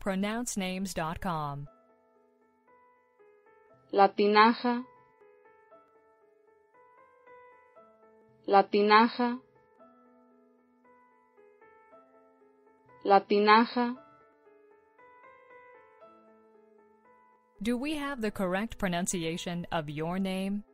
pronouncenames.com. La tinaja, la tinaja, la tinaja. Do we have the correct pronunciation of your name?